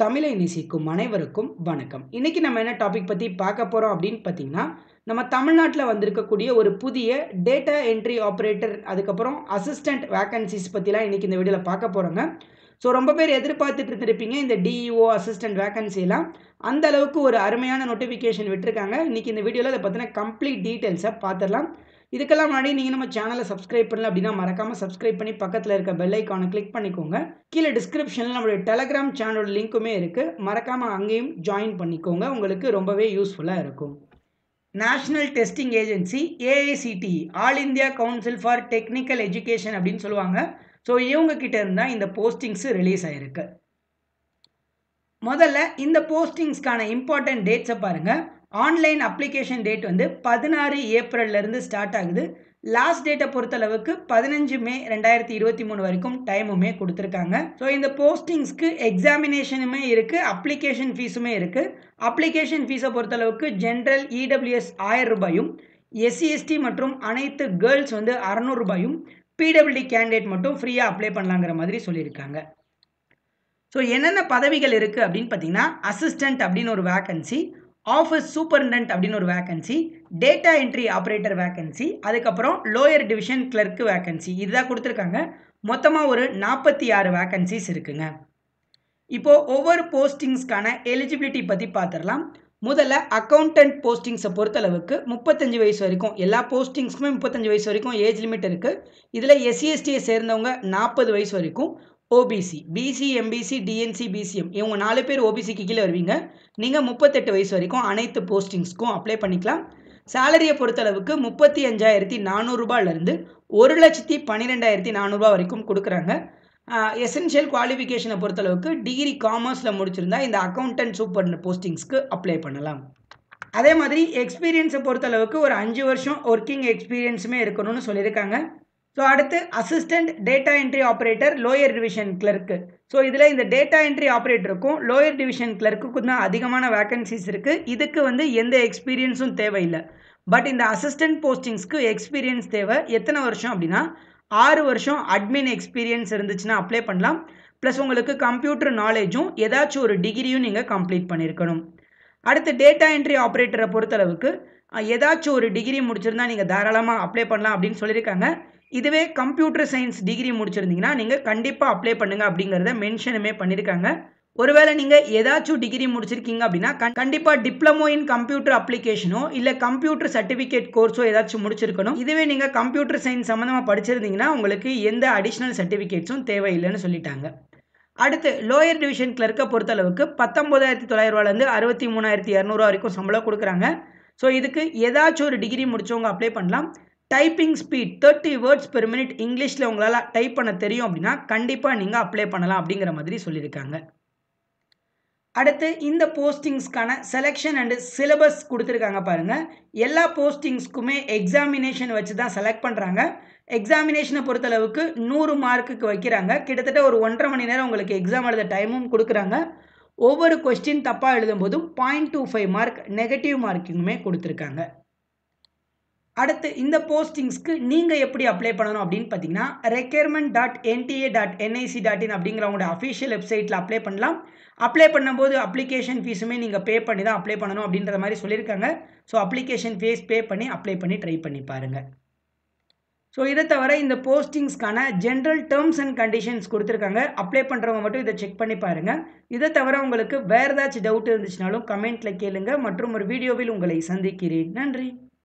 தமிழை நேசிக்கும் அனைவருக்கும் வணக்கம். இன்னைக்கு நம்ம என்ன டாபிக் பற்றி பார்க்க போகிறோம் அப்படின்னு பார்த்தீங்கன்னா நம்ம தமிழ்நாட்டில் வந்திருக்கக்கூடிய ஒரு புதிய டேட்டா என்ட்ரி ஆப்ரேட்டர் அதுக்கப்புறம் அசிஸ்டன்ட் வேக்கன்சிஸ் பற்றிலாம் இன்னைக்கு இந்த வீடியோவில் பார்க்க போகிறோங்க ஸோ ரொம்ப பேர் எதிர்பார்த்துட்டு இருந்திருப்பீங்க இந்த டிஇஓ அசிஸ்டன்ட் வேக்கன்சி அந்த அளவுக்கு ஒரு அருமையான நோட்டிஃபிகேஷன் விட்டுருக்காங்க. இன்னைக்கு இந்த வீடியோவில் அதை பற்றின கம்ப்ளீட் டீட்டெயில்ஸை பார்த்துடலாம். இதுக்கெல்லாம் முன்னாடி நீங்கள் நம்ம சேனலை சப்ஸ்கிரைப் பண்ணல அப்படின்னா மறக்காமல் சப்ஸ்கிரைப் பண்ணி பக்கத்தில் இருக்க பெல் ஐக்கானை கிளிக் பண்ணிக்கோங்க. கீழே டிஸ்கிரிப்ஷனில் நம்மளுடைய டெலகிராம் சேனலோட லிங்க்குமே இருக்குது மறக்காமல் அங்கேயும் ஜாயின் பண்ணிக்கோங்க. உங்களுக்கு ரொம்பவே யூஸ்ஃபுல்லாக இருக்கும். National testing agency AICT all India council for technical education அப்படின்னு சொல்லுவாங்க. ஸோ இவங்க கிட்ட இருந்தால் இந்த போஸ்டிங்ஸு ரிலீஸ் ஆயிருக்கு. முதல்ல இந்த போஸ்டிங்ஸ்க்கான இம்பார்ட்டன்ட் டேட்ஸை பாருங்கள் ஆன்லைன் அப்ளிகேஷன் டேட் வந்து பதினாறு ஏப்ரல்லேருந்து ஸ்டார்ட் ஆகுது. லாஸ்ட் டேட்டை பொறுத்தளவுக்கு பதினஞ்சு மே ரெண்டாயிரத்தி இருபத்தி மூணு வரைக்கும் டைமுமே கொடுத்துருக்காங்க. ஸோ இந்த போஸ்டிங்ஸ்க்கு எக்ஸாமினேஷனுமே இருக்குது அப்ளிகேஷன் ஃபீஸுமே இருக்குது அப்ளிகேஷன் ஃபீஸை பொறுத்தளவுக்கு ஜென்ரல் இடபிள்யூஎஸ் ஆயிரம் ரூபாயும் எஸ்சிஎஸ்டி மற்றும் அனைத்து கேர்ள்ஸ் வந்து அறநூறுபாயும் பிடபிள்யூடி கேண்டிடேட் மட்டும் ஃப்ரீயாக அப்ளை பண்ணலாங்கிற மாதிரி சொல்லியிருக்காங்க. ஸோ என்னென்ன பதவிகள் இருக்குது அப்படின்னு பார்த்தீங்கன்னா அசிஸ்டண்ட் அப்படின்னு ஒரு வேக்கன்சி ஆஃபீஸ் சூப்பர்டென்ட் அப்படின்னு ஒரு vacancy data entry operator vacancy அதுக்கப்புறம் லோயர் டிவிஷன் கிளர்க்கு வேக்கன்சி இதுதான் கொடுத்துருக்காங்க. மொத்தமாக ஒரு நாற்பத்தி ஆறு வேக்கன்சிஸ் இருக்குங்க. இப்போது ஒவ்வொரு போஸ்டிங்ஸ்க்கான எலிஜிபிலிட்டி பற்றி பார்த்துடலாம் முதல்ல அக்கௌண்டன்ட் போஸ்டிங்ஸை பொறுத்தளவுக்கு முப்பத்தஞ்சு வயசு வரைக்கும் எல்லா போஸ்டிங்ஸ்க்குமே முப்பத்தஞ்சு வயசு வரைக்கும் ஏஜ் லிமிட் இருக்குது இதில் எஸ்சிஎஸ்டியை சேர்ந்தவங்க நாற்பது வயசு வரைக்கும் OBC BC MBC DNC BCM இவங்க நாலு பேர் ஓபிசிக்கு கீழே வருவீங்க. நீங்கள் முப்பத்தெட்டு வயசு வரைக்கும் அனைத்து போஸ்டிங்ஸ்க்கும் அப்ளை பண்ணிக்கலாம். சேலரியை பொறுத்தளவுக்கு முப்பத்தி அஞ்சாயிரத்தி நானூறுரூபாலேருந்து ஒரு லட்சத்தி பன்னிரெண்டாயிரத்தி நானூறுரூவா வரைக்கும் கொடுக்குறாங்க. எசென்ஷியல் குவாலிஃபிகேஷனை பொறுத்தளவுக்கு டிகிரி காமர்ஸில் முடிச்சிருந்தா இந்த அக்கௌண்டன்ட் சூப்பர் போஸ்டிங்ஸ்க்கு அப்ளை பண்ணலாம். அதே மாதிரி எக்ஸ்பீரியன்ஸை பொறுத்தளவுக்கு ஒரு அஞ்சு வருஷம் ஒர்க்கிங் எக்ஸ்பீரியன்ஸுமே இருக்கணும்னு சொல்லியிருக்காங்க. ஸோ அடுத்து assistant data entry operator lower division clerk so இதில் இந்த டேட்டா என்ட்ரி ஆப்ரேட்டருக்கும் லோயர் டிவிஷன் கிளர்க்குக்கும் தான் அதிகமான வேக்கன்சிஸ் இருக்குது இதுக்கு வந்து எந்த எக்ஸ்பீரியன்ஸும் தேவையில்லை. பட் இந்த அசிஸ்டன்ட் போஸ்டிங்ஸ்க்கு எக்ஸ்பீரியன்ஸ் தேவை. எத்தனை வருஷம் அப்படின்னா ஆறு வருஷம் அட்மின் எக்ஸ்பீரியன்ஸ் இருந்துச்சுன்னா அப்ளை பண்ணலாம். ப்ளஸ் உங்களுக்கு கம்ப்யூட்டர் நாலேஜும் ஏதாச்சும் ஒரு டிகிரியும் நீங்கள் கம்ப்ளீட் பண்ணியிருக்கணும் அடுத்து டேட்டா என்ட்ரி ஆப்ரேட்டரை பொறுத்தளவுக்கு ஏதாச்சும் ஒரு டிகிரி முடிச்சிருந்தா நீங்கள் தாராளமாக அப்ளை பண்ணலாம் அப்படின்னு சொல்லியிருக்காங்க. இதுவே கம்ப்யூட்டர் சயின்ஸ் டிகிரி முடிச்சிருந்தீங்கன்னா நீங்கள் கண்டிப்பாக அப்ளை பண்ணுங்க அப்படிங்கிறத மென்ஷனுமே பண்ணியிருக்காங்க ஒருவேளை நீங்கள் ஏதாச்சும் டிகிரி முடிச்சிருக்கீங்க அப்படின்னா கண்டிப்பாக டிப்ளமோ இன் கம்ப்யூட்டர் அப்ளிகேஷனோ இல்லை கம்ப்யூட்டர் சர்டிஃபிகேட் கோர்ஸோ ஏதாச்சும் முடிச்சிருக்கணும். இதுவே நீங்கள் கம்ப்யூட்டர் சயின்ஸ் சம்மந்தமாக படிச்சிருந்தீங்கன்னா உங்களுக்கு எந்த அடிஷ்னல் சர்டிஃபிகேட்ஸும் தேவையில்லைன்னு சொல்லிட்டாங்க. அடுத்து லோயர் டிவிஷன் கிளர்க்கை பொறுத்தளவுக்கு பத்தொம்போதாயிரத்தி தொள்ளாயிரம் ரூபாலேருந்து அறுபத்தி மூணாயிரத்தி இரநூறுவா வரைக்கும் சம்பளம் கொடுக்குறாங்க. ஸோ இதுக்கு ஏதாச்சும் ஒரு டிகிரி முடித்தவங்க அப்ளை பண்ணலாம். Typing speed thirty words per minute இங்கிலீஷில் உங்களால் டைப் பண்ண தெரியும் அப்படின்னா கண்டிப்பாக நீங்கள் அப்ளை பண்ணலாம் அப்படிங்கிற மாதிரி சொல்லியிருக்காங்க. அடுத்து இந்த போஸ்டிங்ஸ்க்கான செலெக்ஷன் அண்டு சிலபஸ் கொடுத்துருக்காங்க பாருங்கள் எல்லா போஸ்டிங்ஸ்க்குமே எக்ஸாமினேஷன் வச்சு தான் செலக்ட் பண்ணுறாங்க எக்ஸாமினேஷனை பொறுத்தளவுக்கு நூறு மார்க்குக்கு வைக்கிறாங்க. கிட்டத்தட்ட ஒரு ஒன்றரை மணி நேரம் உங்களுக்கு எக்ஸாம் எழுத டைமும் கொடுக்குறாங்க. ஒவ்வொரு கொஸ்டின் தப்பாக எழுதும்போதும் point two five mark negative மார்க்கிங்குமே கொடுத்துருக்காங்க. அடுத்து இந்த போஸ்டிங்ஸ்க்கு நீங்கள் எப்படி அப்ளை பண்ணணும் அப்படின்னு பார்த்தீங்கன்னா requirement dot NDA dot NIC dot in அப்படிங்கிறவங்களோட official வெப்சைட்டில் அப்ளை பண்ணலாம். அப்ளை பண்ணும்போது அப்ளிகேஷன் ஃபீஸுமே நீங்கள் பே பண்ணி தான் அப்ளை பண்ணணும் அப்படின்ற மாதிரி சொல்லியிருக்காங்க. ஸோ அப்ளிகேஷன் ஃபீஸ் பே பண்ணி அப்ளை பண்ணி ட்ரை பண்ணி பாருங்கள் ஸோ இதை தவிர இந்த போஸ்டிங்ஸ்க்கான ஜென்ரல் டேர்ம்ஸ் அண்ட் கண்டிஷன்ஸ் கொடுத்துருக்காங்க. அப்ளை பண்ணுறவங்க மட்டும் இதை செக் பண்ணி பாருங்கள் இதை தவிர உங்களுக்கு வேறு ஏதாச்சும் டவுட் இருந்துச்சுனாலும் கமெண்ட்டில் கேளுங்கள் மற்றும் ஒரு வீடியோவில் உங்களை சந்திக்கிறேன். நன்றி.